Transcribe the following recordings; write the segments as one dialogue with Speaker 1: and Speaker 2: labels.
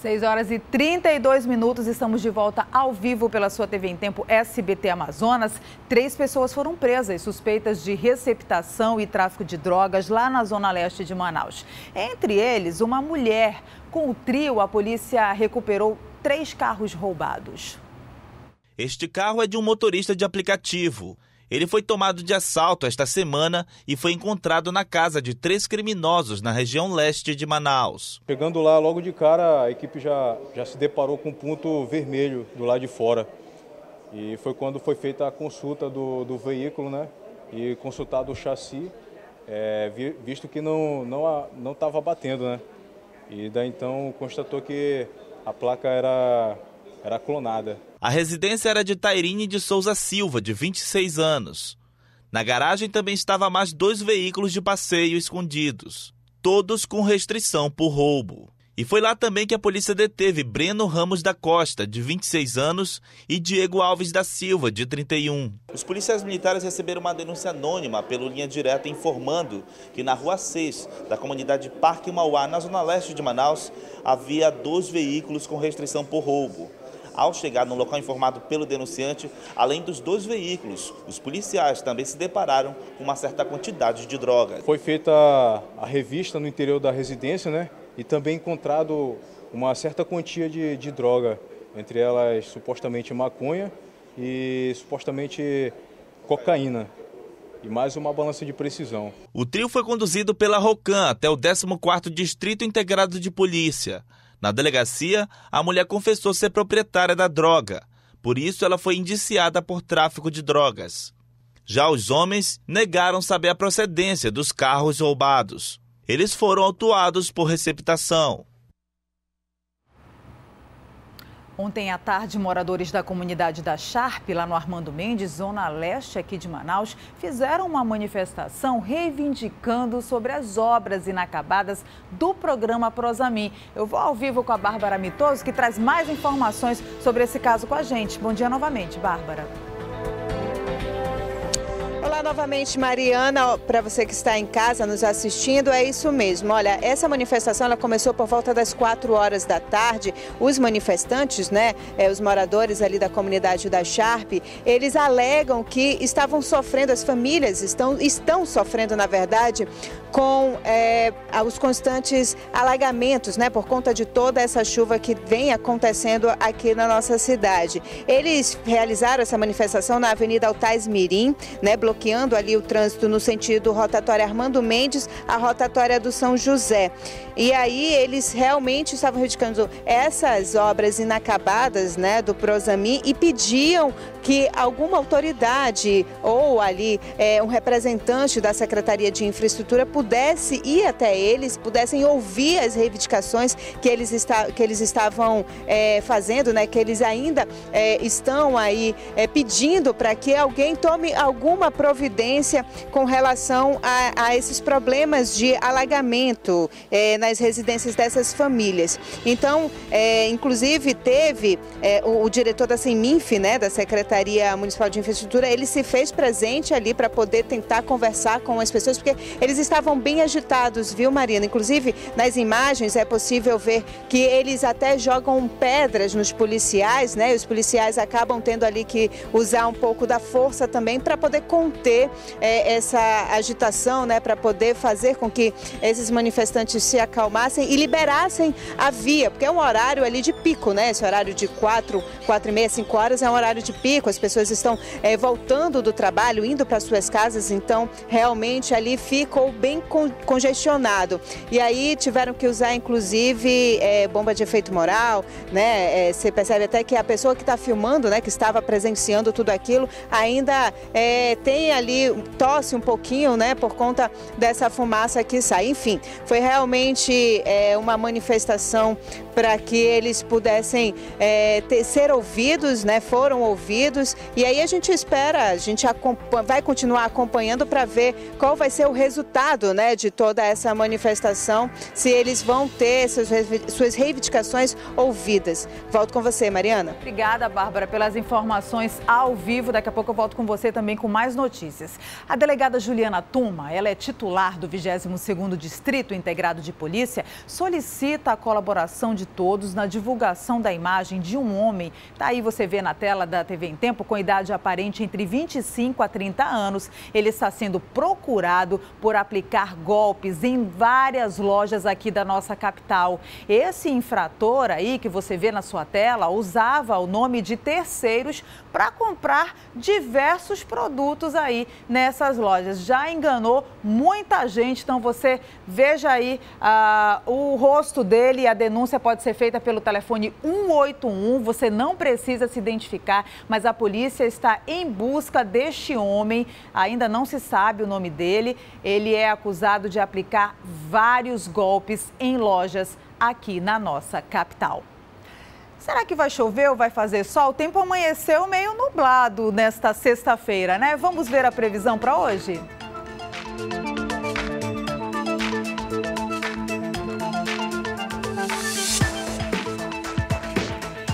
Speaker 1: 6 horas e 32 minutos, estamos de volta ao vivo pela sua TV em Tempo SBT Amazonas. Três pessoas foram presas suspeitas de receptação e tráfico de drogas lá na zona leste de Manaus. Entre eles, uma mulher. Com o trio, a polícia recuperou três carros roubados.
Speaker 2: Este carro é de um motorista de aplicativo. Ele foi tomado de assalto esta semana e foi encontrado na casa de três criminosos na região leste de Manaus.
Speaker 3: Chegando lá, logo de cara, a equipe já, já se deparou com um ponto vermelho do lado de fora. E foi quando foi feita a consulta do, do veículo, né? E consultado o chassi, é, visto que não não não estava batendo, né? E daí então constatou que a placa era era clonada.
Speaker 2: A residência era de Tairine de Souza Silva, de 26 anos. Na garagem também estava mais dois veículos de passeio escondidos, todos com restrição por roubo. E foi lá também que a polícia deteve Breno Ramos da Costa, de 26 anos, e Diego Alves da Silva, de 31. Os policiais militares receberam uma denúncia anônima pelo linha direta informando que na rua 6 da comunidade Parque Mauá, na zona leste de Manaus, havia dois veículos com restrição por roubo. Ao chegar no local informado pelo denunciante, além dos dois veículos, os policiais também se depararam com uma certa quantidade de drogas.
Speaker 3: Foi feita a revista no interior da residência, né? E também encontrado uma certa quantia de, de droga, entre elas supostamente maconha e supostamente cocaína e mais uma balança de precisão.
Speaker 2: O trio foi conduzido pela Rocan até o 14º Distrito Integrado de Polícia. Na delegacia, a mulher confessou ser proprietária da droga. Por isso, ela foi indiciada por tráfico de drogas. Já os homens negaram saber a procedência dos carros roubados. Eles foram autuados por receptação.
Speaker 1: Ontem à tarde, moradores da comunidade da Sharp, lá no Armando Mendes, zona leste aqui de Manaus, fizeram uma manifestação reivindicando sobre as obras inacabadas do programa Prosamin. Eu vou ao vivo com a Bárbara Mitoso, que traz mais informações sobre esse caso com a gente. Bom dia novamente, Bárbara.
Speaker 4: Novamente, Mariana. Para você que está em casa nos assistindo, é isso mesmo. Olha, essa manifestação ela começou por volta das 4 horas da tarde. Os manifestantes, né, é, os moradores ali da comunidade da Sharp, eles alegam que estavam sofrendo, as famílias estão, estão sofrendo, na verdade, com é, os constantes alagamentos, né, por conta de toda essa chuva que vem acontecendo aqui na nossa cidade. Eles realizaram essa manifestação na Avenida Altais Mirim, né, bloqueando ali o trânsito no sentido rotatória Armando Mendes, a rotatória do São José. E aí eles realmente estavam reivindicando essas obras inacabadas, né, do Prosami e pediam que alguma autoridade ou ali é, um representante da Secretaria de Infraestrutura pudesse ir até eles, pudessem ouvir as reivindicações que eles, está, que eles estavam é, fazendo, né, que eles ainda é, estão aí é, pedindo para que alguém tome alguma providência com relação a, a esses problemas de alagamento é, nas residências dessas famílias. Então, é, inclusive, teve o, o, diretor da Seminf, né, da Secretaria Secretaria Municipal de Infraestrutura, ele se fez presente ali para poder tentar conversar com as pessoas, porque eles estavam bem agitados, viu, Marina? Inclusive, nas imagens é possível ver que eles até jogam pedras nos policiais, né? E os policiais acabam tendo ali que usar um pouco da força também para poder conter é, essa agitação, né? Para poder fazer com que esses manifestantes se acalmassem e liberassem a via, porque é um horário ali de pico, né? Esse horário de 4, 4 e meia, 5 horas é um horário de pico as pessoas estão é, voltando do trabalho, indo para suas casas, então realmente ali ficou bem congestionado. E aí tiveram que usar inclusive é, bomba de efeito moral, né? É, você percebe até que a pessoa que está filmando, né, que estava presenciando tudo aquilo, ainda tem ali, tosse um pouquinho, né, por conta dessa fumaça que sai. Enfim, foi realmente uma manifestação para que eles pudessem ter, ser ouvidos, né? Foram ouvidos e aí a gente espera, a gente vai continuar acompanhando para ver qual vai ser o resultado né, de toda essa manifestação, se eles vão ter suas, reivindicações ouvidas. Volto com você, Mariana.
Speaker 1: Obrigada, Bárbara, pelas informações ao vivo. Daqui a pouco eu volto com você também com mais notícias. notícias. A delegada Juliana Tuma, ela é titular do 22º Distrito Integrado de Polícia, solicita a colaboração de todos na divulgação da imagem de um homem, tá aí você vê na tela da TV em Tempo, com idade aparente entre 25 a 30 anos. Ele está sendo procurado por aplicar golpes em várias lojas aqui da nossa capital. Esse infrator aí que você vê na sua tela usava o nome de terceiros para comprar diversos produtos aí nessas lojas. Já enganou muita gente, então você veja aí uh, o rosto dele. A denúncia pode ser feita pelo telefone 181. Você não precisa se identificar, mas a polícia está em busca deste homem. Ainda não se sabe o nome dele. Ele é acusado de aplicar vários golpes em lojas aqui na nossa capital. Será que vai chover ou vai fazer sol? O tempo amanheceu meio nublado nesta sexta-feira, né? Vamos ver a previsão para hoje?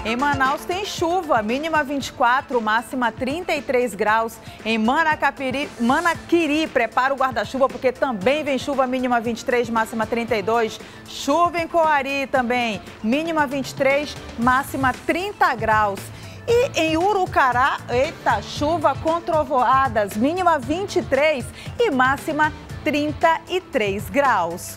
Speaker 1: Em Manaus tem chuva, mínima 24, máxima 33 graus. Em Manacapiri, Manaquiri, prepara o guarda-chuva porque também vem chuva, mínima 23, máxima 32. Chuva em Coari também, mínima 23, máxima 30 graus. E em Urucará, eita, chuva com trovoadas, mínima 23 e máxima 33 graus.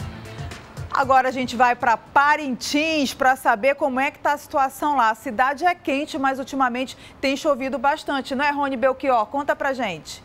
Speaker 1: Agora a gente vai para Parintins para saber como é que está a situação lá. A cidade é quente, mas ultimamente tem chovido bastante, não é, Rony Belchior? Conta pra gente.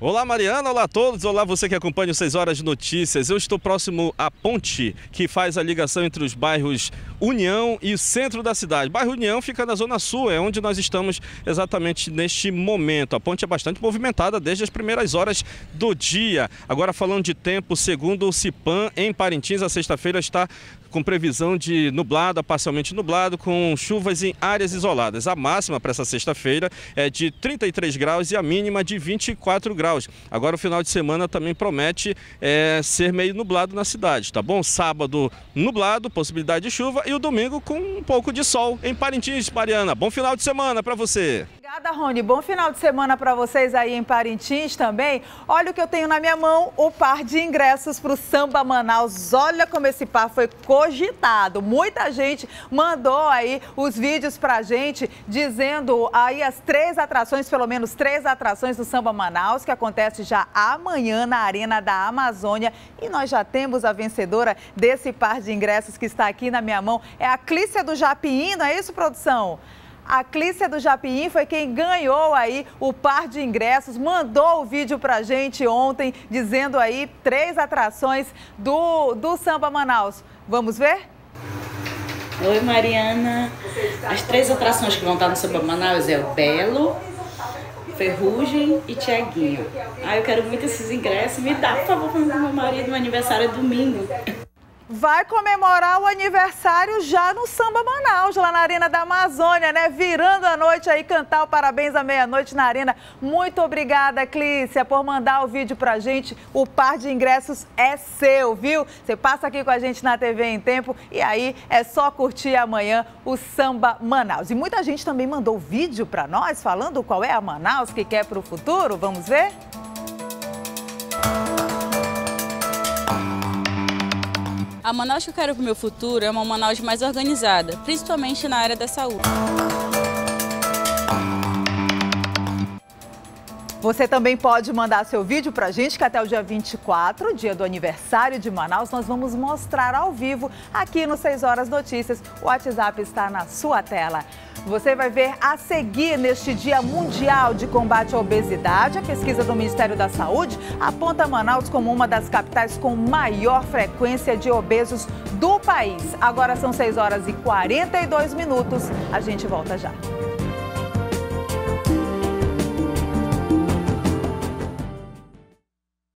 Speaker 5: Olá Mariana, olá a todos, olá você que acompanha os 6 horas de notícias. Eu estou próximo à ponte que faz a ligação entre os bairros União e centro da cidade. bairro União fica na zona sul, é onde nós estamos exatamente neste momento. A ponte é bastante movimentada desde as primeiras horas do dia. Agora falando de tempo, segundo o Cipan, em Parintins, a sexta-feira está com previsão de nublado parcialmente nublado, com chuvas em áreas isoladas. A máxima para essa sexta-feira é de 33 graus e a mínima de 24 graus. Agora o final de semana também promete é, ser meio nublado na cidade, tá bom? Sábado nublado, possibilidade de chuva e o domingo com um pouco de sol em Parintins, Mariana. Bom final de semana para você.
Speaker 1: Obrigada, Rony. Bom final de semana para vocês aí em Parintins também. Olha o que eu tenho na minha mão, o par de ingressos para o Samba Manaus. Olha como esse par foi cogitado. Muita gente mandou aí os vídeos para gente, dizendo aí as três atrações, pelo menos três atrações do Samba Manaus, que acontece já amanhã na Arena da Amazônia. E nós já temos a vencedora desse par de ingressos que está aqui na minha mão. É a Clícia do Japim, não é isso, produção? A Clícia do Japim foi quem ganhou aí o par de ingressos, mandou o vídeo pra gente ontem, dizendo aí três atrações do, do Samba Manaus. Vamos ver?
Speaker 6: Oi, Mariana. As três atrações que vão estar no Samba Manaus é o Belo, Ferrugem e Tiaguinho. Ah, eu quero muito esses ingressos. Me dá, por favor, para meu marido. Meu aniversário é domingo
Speaker 1: vai comemorar o aniversário já no Samba Manaus, lá na Arena da Amazônia, né? Virando a noite aí, cantar o parabéns à meia-noite na Arena. Muito obrigada, Clícia, por mandar o vídeo pra gente. O par de ingressos é seu, viu? Você passa aqui com a gente na TV em tempo e aí é só curtir amanhã o Samba Manaus. E muita gente também mandou vídeo pra nós falando qual é a Manaus que quer pro futuro. Vamos ver?
Speaker 7: A Manaus que eu quero para o meu futuro é uma Manaus mais organizada, principalmente na área da saúde.
Speaker 1: Você também pode mandar seu vídeo para a gente, que até o dia 24, dia do aniversário de Manaus, nós vamos mostrar ao vivo aqui no 6 Horas Notícias. O WhatsApp está na sua tela. Você vai ver a seguir neste Dia Mundial de Combate à Obesidade. A pesquisa do Ministério da Saúde aponta Manaus como uma das capitais com maior frequência de obesos do país. Agora são 6 horas e 42 minutos. A gente volta já.